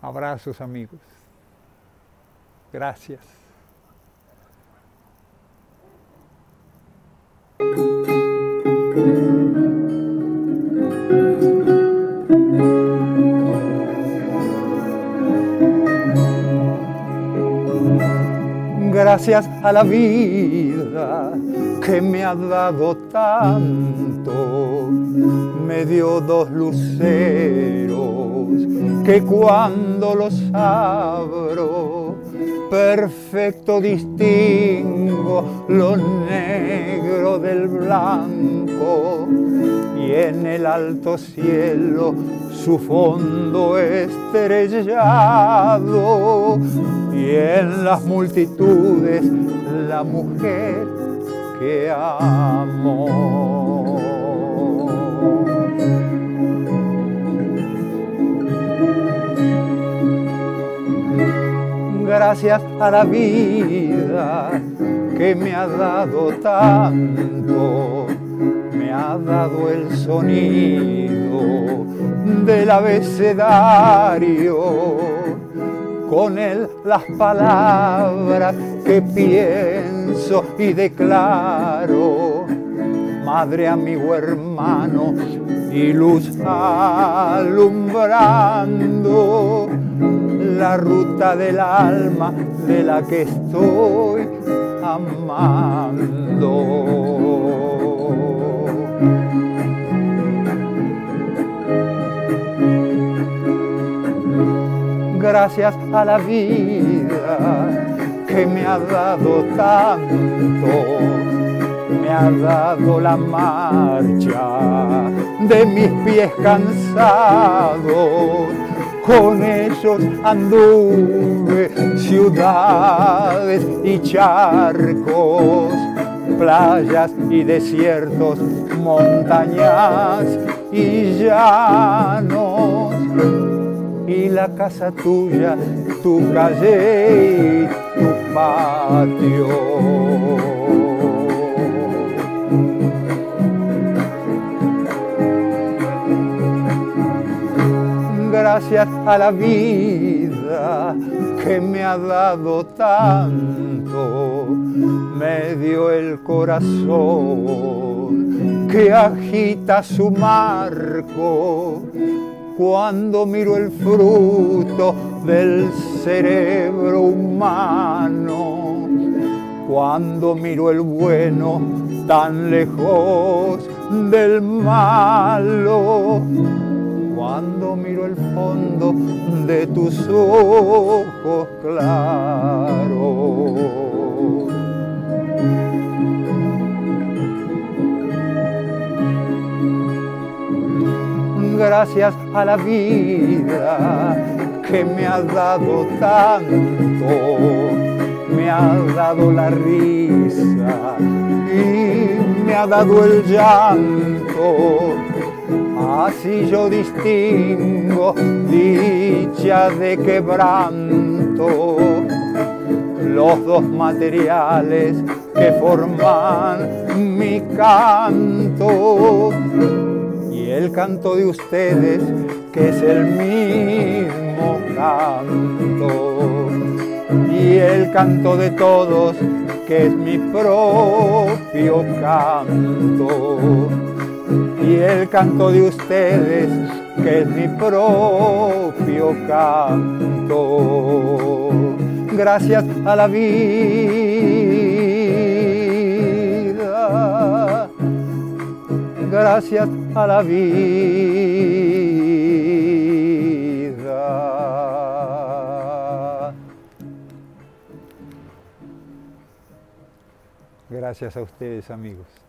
Abrazos amigos. Gracias. Gracias a la vida que me ha dado tanto, me dio dos luceros que cuando los abro perfecto distingo lo negro del blanco y en el alto cielo su fondo estrellado y en las multitudes la mujer que amo. Gracias a la vida que me ha dado tanto, me ha dado el sonido del abecedario, con él las palabras que pienso y declaro, madre, amigo, hermano y luz alumbrando la ruta del alma de la que estoy amando. Gracias a la vida que me ha dado tanto, me ha dado la marcha de mis pies cansados con ellos anduve ciudades y charcos, playas y desiertos, montañas y llanos. Y la casa tuya, tu calle y tu patio. gracias a la vida que me ha dado tanto, me dio el corazón que agita su marco cuando miro el fruto del cerebro humano, cuando miro el bueno tan lejos del malo cuando miro el fondo de tus ojos claros. Gracias a la vida que me ha dado tanto, me ha dado la risa y me ha dado el llanto. Así yo distingo dicha de quebranto, los dos materiales que forman mi canto y el canto de ustedes que es el mismo canto y el canto de todos que es mi propio canto y el canto de ustedes, que es mi propio canto. Gracias a la vida, gracias a la vida. Gracias a ustedes amigos.